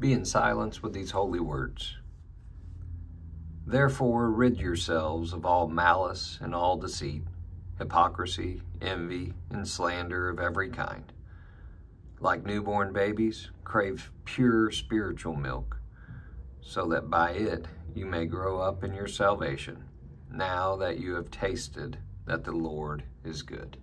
Be in silence with these holy words. Therefore, rid yourselves of all malice and all deceit, hypocrisy, envy, and slander of every kind. Like newborn babies, crave pure spiritual milk, so that by it you may grow up in your salvation, now that you have tasted that the Lord is good.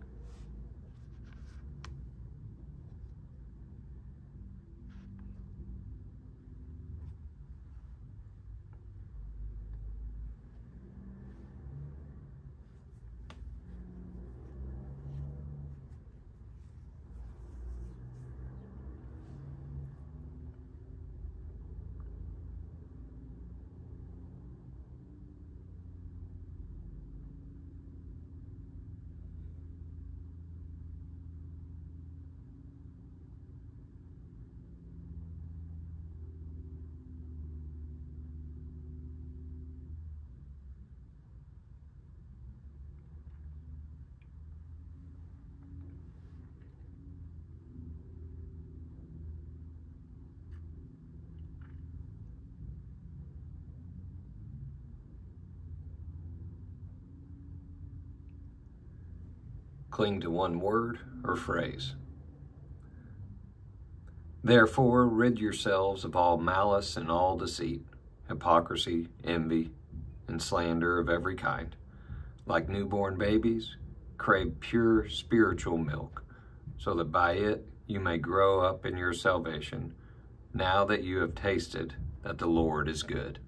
Cling to one word or phrase. Therefore, rid yourselves of all malice and all deceit, hypocrisy, envy, and slander of every kind. Like newborn babies, crave pure spiritual milk, so that by it you may grow up in your salvation, now that you have tasted that the Lord is good.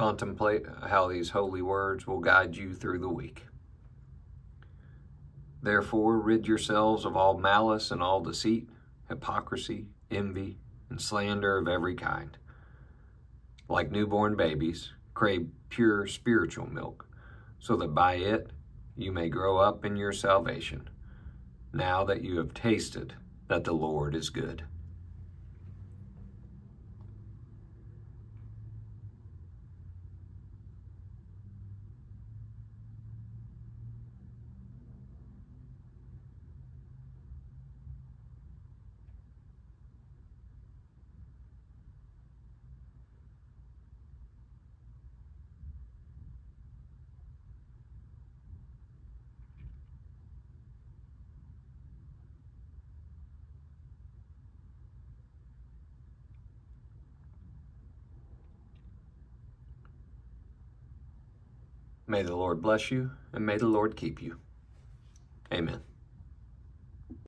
Contemplate how these holy words will guide you through the week. Therefore, rid yourselves of all malice and all deceit, hypocrisy, envy, and slander of every kind. Like newborn babies, crave pure spiritual milk, so that by it you may grow up in your salvation, now that you have tasted that the Lord is good. May the Lord bless you, and may the Lord keep you. Amen.